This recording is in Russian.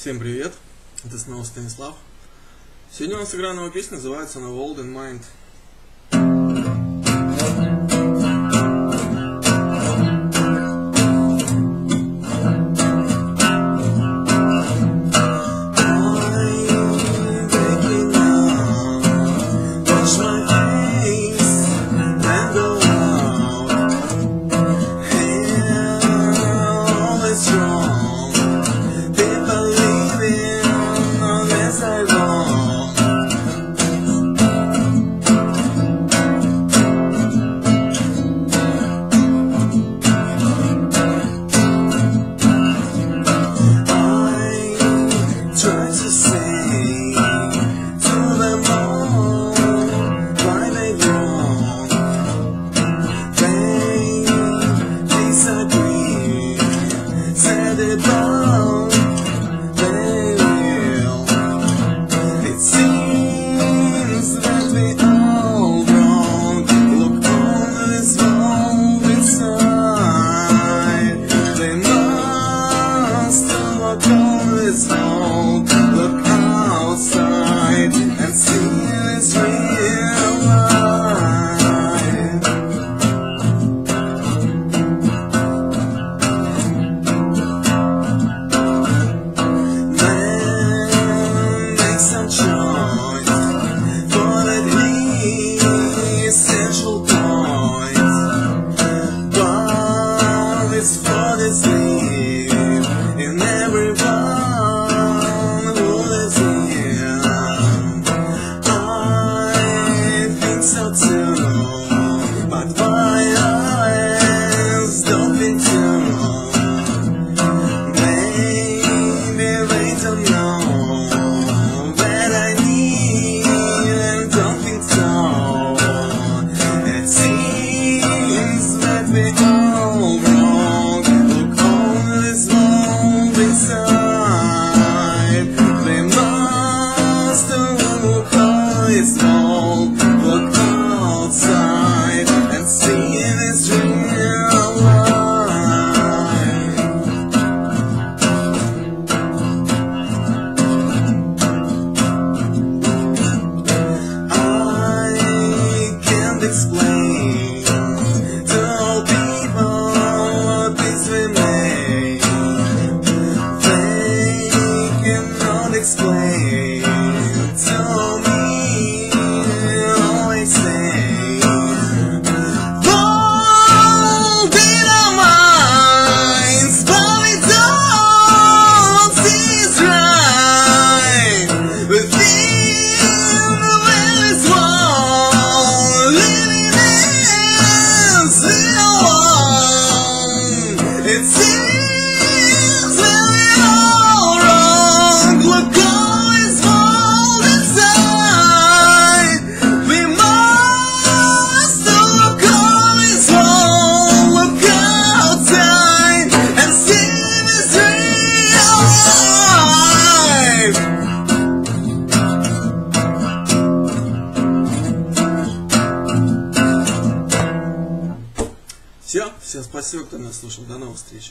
Всем привет, это снова Станислав. Сегодня у нас игра новая песня, называется она Old in Mind. It's wrong. everyone. this all. Look outside and see this real life. I can't explain to people what this remains. Все, всем спасибо, кто меня слушал. До новых встреч.